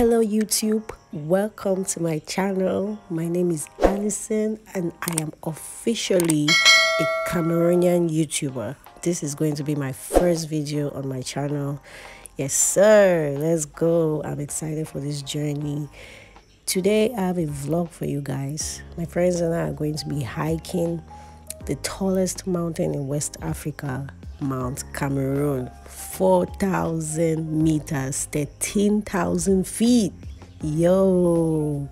Hello YouTube, welcome to my channel. My name is Allison and I am officially a Cameroonian YouTuber. This is going to be my first video on my channel. Yes sir, let's go. I'm excited for this journey. Today I have a vlog for you guys. My friends and I are going to be hiking the tallest mountain in West Africa, Mount Cameroon, 4,000 meters, 13,000 feet. Yo,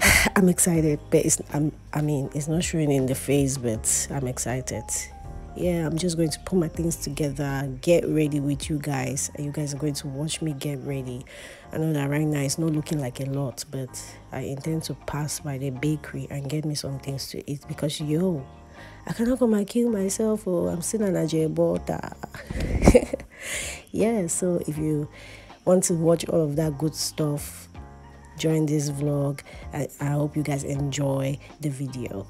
I'm excited, but it's, I'm, I mean, it's not showing in the face, but I'm excited. Yeah, I'm just going to put my things together, get ready with you guys, and you guys are going to watch me get ready. I know that right now it's not looking like a lot, but I intend to pass by the bakery and get me some things to eat because yo, I cannot come and kill myself oh, I'm still an ajebota. yeah, so if you want to watch all of that good stuff, join this vlog. I, I hope you guys enjoy the video.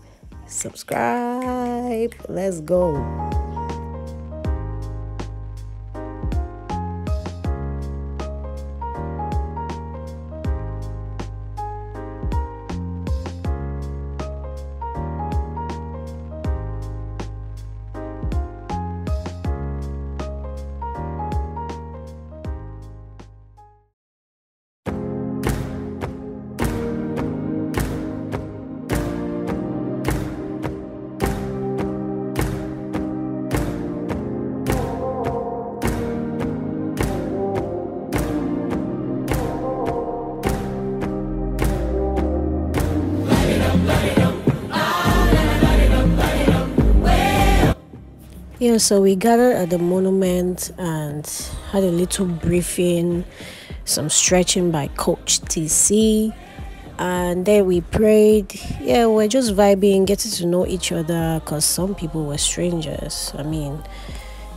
Subscribe. Let's go. Yeah, so we gathered at the monument and had a little briefing, some stretching by Coach TC, and then we prayed. Yeah, we're just vibing, getting to know each other because some people were strangers. I mean,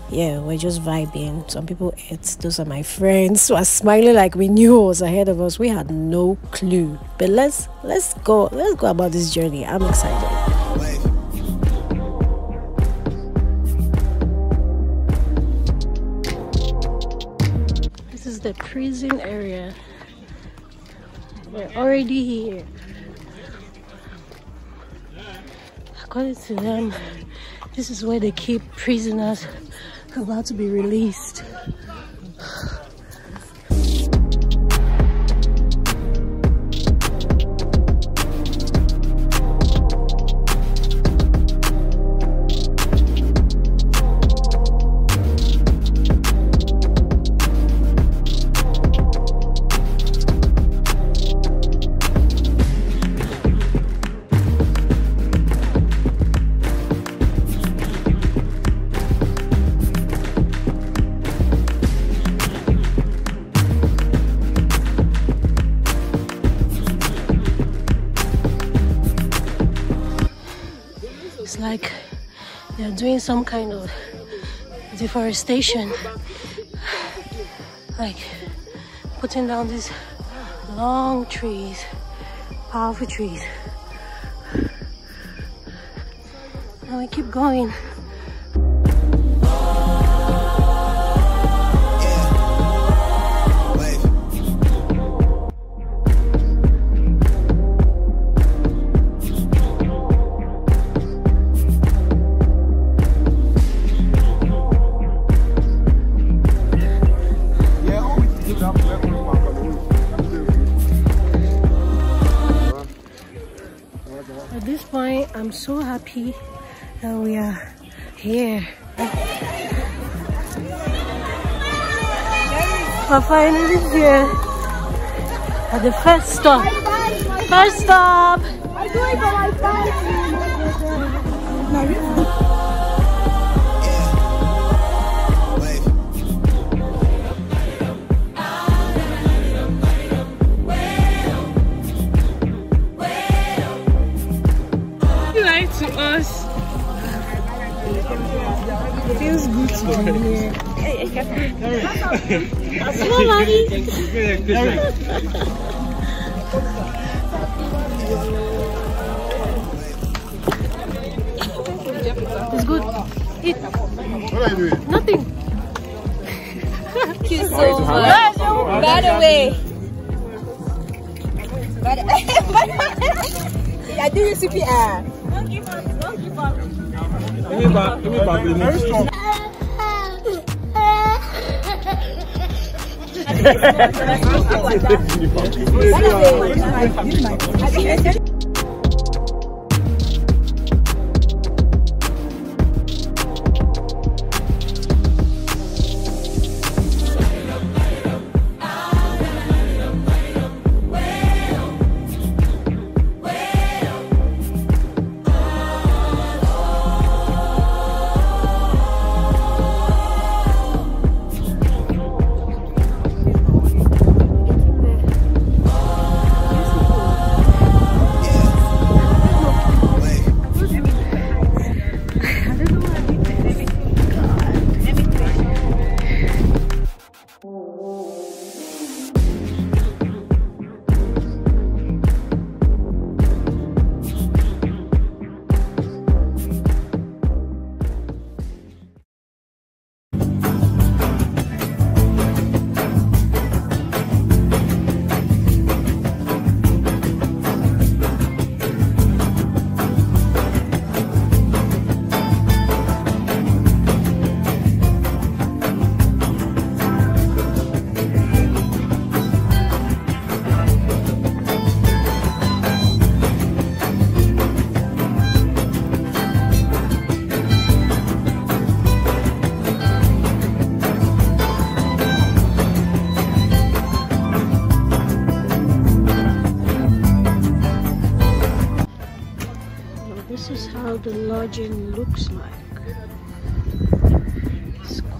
yeah, we're just vibing. Some people ate, those are my friends, were smiling like we knew what was ahead of us. We had no clue. But let's let's go, let's go about this journey. I'm excited. The prison area. We're already here. According to them, this is where they keep prisoners about to be released. Like they're doing some kind of deforestation. Like putting down these long trees powerful trees. And we keep going happy that we are here. We're finally here at the first stop. First stop! Feels good to be here. Small mommy. it's good. Eat. What are you doing? Nothing. Thank you so much. By the way, I do CPR. Don't give up. Don't give up. Give me back. Give me back. Very strong. this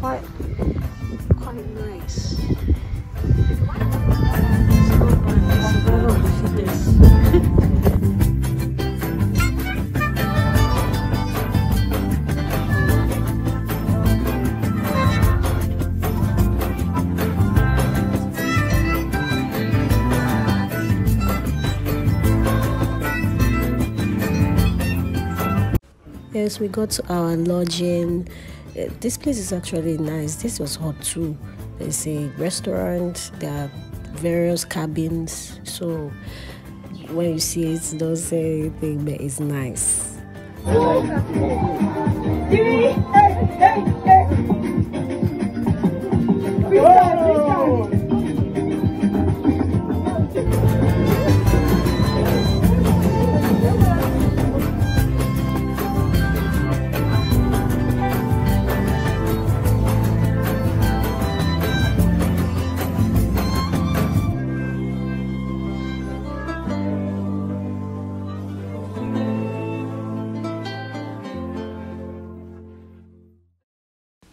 quite quite nice. Yes, we got to our lodging. Uh, This place is actually nice. This was hot too. There's a restaurant, there are various cabins. So when you see it, don't say anything, but it's nice.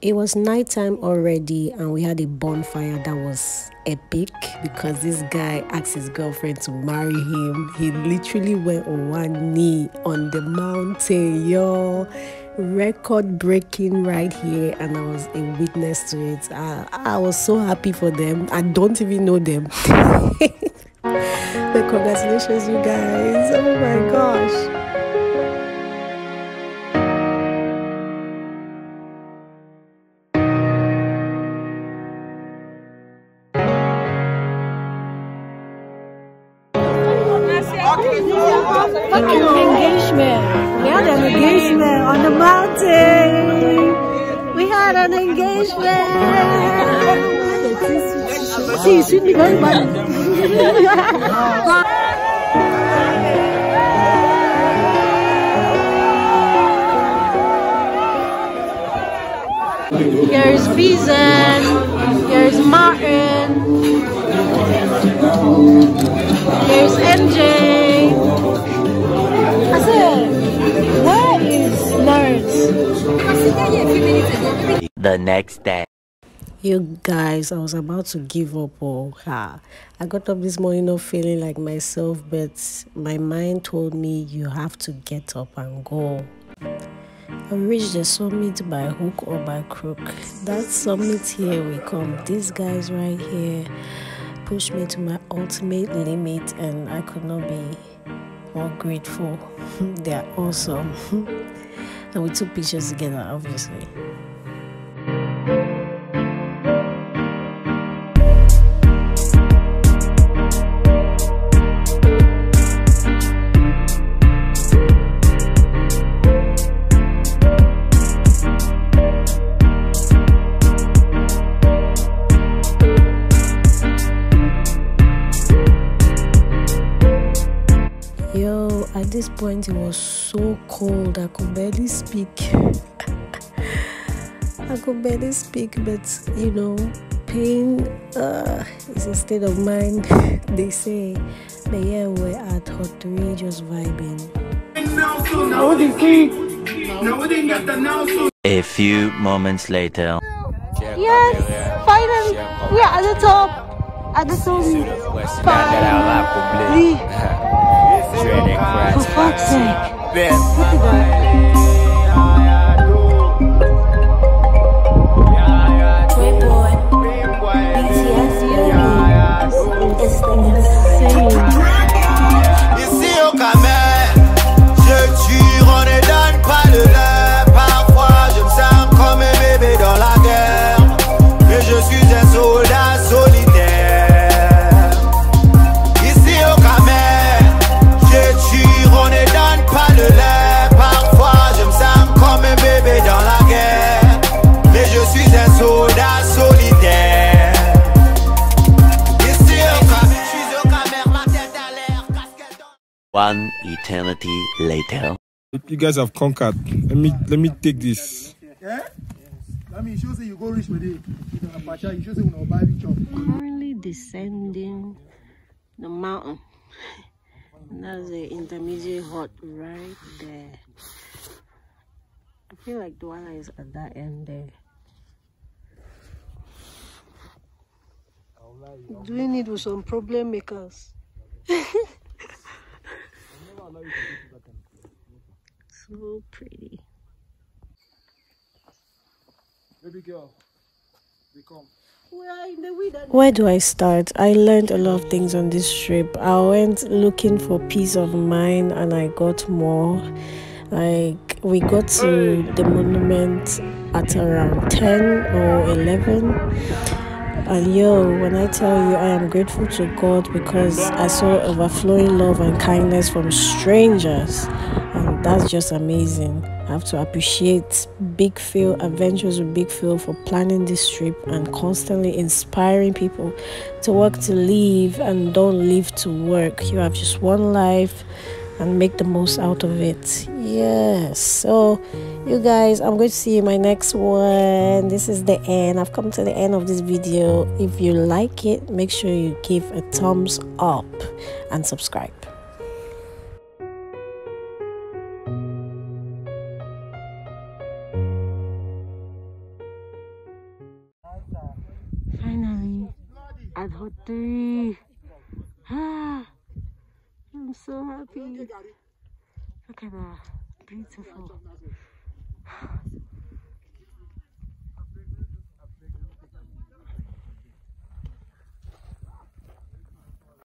It was nighttime already, and we had a bonfire that was epic because this guy asked his girlfriend to marry him. He literally went on one knee on the mountain, yo. Record breaking right here, and I was a witness to it. I, I was so happy for them. I don't even know them. but congratulations, you guys! Oh my gosh. Engagement. We had an engagement on the mountain. We had an engagement. See, Sydney very much. Here's Bizan. Here's Martin. Here's MJ. The next day. You guys, I was about to give up. Oh, ha. I got up this morning not feeling like myself, but my mind told me you have to get up and go. I reached the summit by hook or by crook. That summit here we come. These guys right here pushed me to my ultimate limit, and I could not be more grateful. they are awesome. and we took pictures together, obviously. Point, it was so cold I could barely speak. I could barely speak, but you know, pain uh, is a state of mind, they say. But yeah, we're at Hut 3 just vibing. A few moments later. Yes, finally, we are at the top. At the top. Finally. For fuck's sake. Look eternity later. You guys have conquered. Let me let me take this. Eh? That means you say you go reach with it. You know, Apache, you should say you know buy me chop. currently descending the mountain. And that's the intermediate hut right there. I feel like Douala is at that end there. Doing it with some problem makers. so pretty. Baby girl, they come. Where do I start? I learned a lot of things on this trip. I went looking for peace of mind and I got more. Like, we got to the monument at around 10 or 11. And yo, when I tell you I am grateful to God because I saw overflowing love and kindness from strangers, and that's just amazing. I have to appreciate Big Phil Adventures with Big Phil for planning this trip and constantly inspiring people to work to live and don't live to work. You have just one life and make the most out of it. Yes. So, you guys, I'm going to see you in my next one. This is the end. I've come to the end of this video. If you like it, make sure you give a thumbs up and subscribe. Finally, at Hut 3. So happy. Look at that. Beautiful.